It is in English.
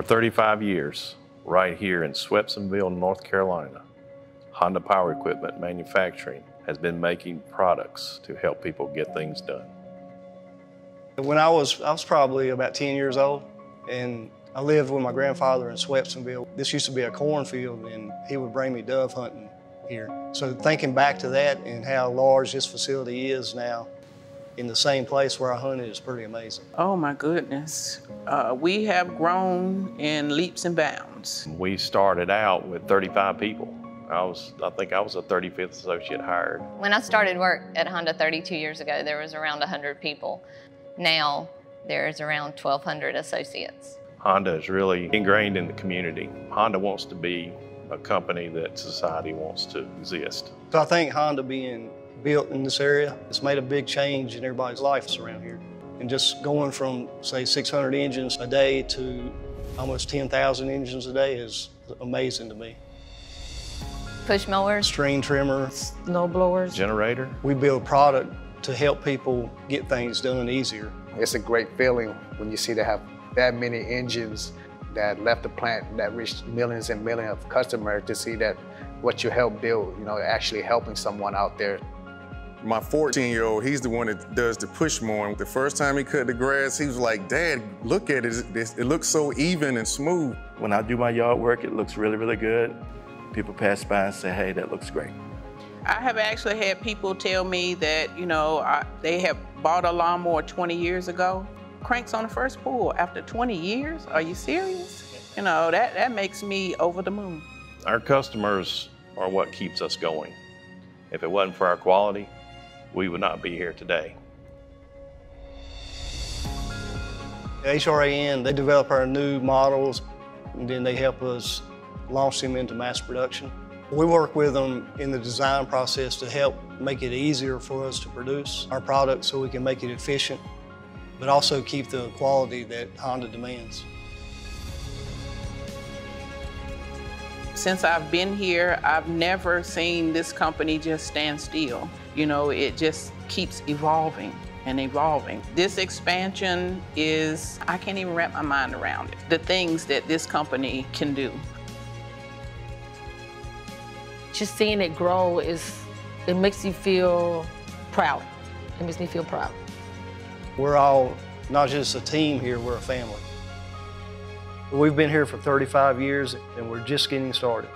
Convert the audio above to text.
For 35 years, right here in Swepsonville, North Carolina, Honda Power Equipment Manufacturing has been making products to help people get things done. When I was, I was probably about 10 years old, and I lived with my grandfather in Swepsonville. This used to be a cornfield, and he would bring me dove hunting here. So thinking back to that and how large this facility is now, in the same place where I hunted is pretty amazing. Oh my goodness. Uh, we have grown in leaps and bounds. We started out with 35 people. I was, I think I was a 35th associate hired. When I started work at Honda 32 years ago, there was around 100 people. Now there's around 1,200 associates. Honda is really ingrained in the community. Honda wants to be a company that society wants to exist. So I think Honda being built in this area It's made a big change in everybody's lives around here. And just going from, say, 600 engines a day to almost 10,000 engines a day is amazing to me. Push mowers, String trimmer, Snow blowers. Generator, we build product to help people get things done easier. It's a great feeling when you see they have that many engines that left the plant that reached millions and millions of customers to see that what you help build, you know, actually helping someone out there. My 14 year old, he's the one that does the push mowing. The first time he cut the grass, he was like, Dad, look at it. It, it looks so even and smooth. When I do my yard work, it looks really, really good. People pass by and say, hey, that looks great. I have actually had people tell me that, you know, I, they have bought a lawnmower 20 years ago. Cranks on the first pull after 20 years? Are you serious? You know, that, that makes me over the moon. our customers are what keeps us going. If it wasn't for our quality, we would not be here today. HRAN, they develop our new models, and then they help us launch them into mass production. We work with them in the design process to help make it easier for us to produce our product so we can make it efficient, but also keep the quality that Honda demands. Since I've been here, I've never seen this company just stand still. You know, it just keeps evolving and evolving. This expansion is, I can't even wrap my mind around it. The things that this company can do. Just seeing it grow is, it makes you feel proud. It makes me feel proud. We're all not just a team here, we're a family. We've been here for 35 years and we're just getting started.